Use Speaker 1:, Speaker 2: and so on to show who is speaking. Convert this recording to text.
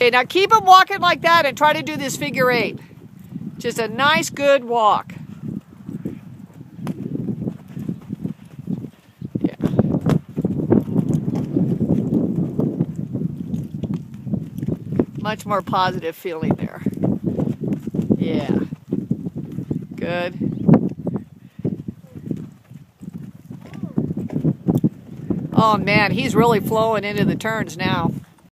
Speaker 1: Okay, now keep them walking like that and try to do this figure eight. Just a nice, good walk. Yeah. Much more positive feeling there. Yeah. Good. Oh man, he's really flowing into the turns now.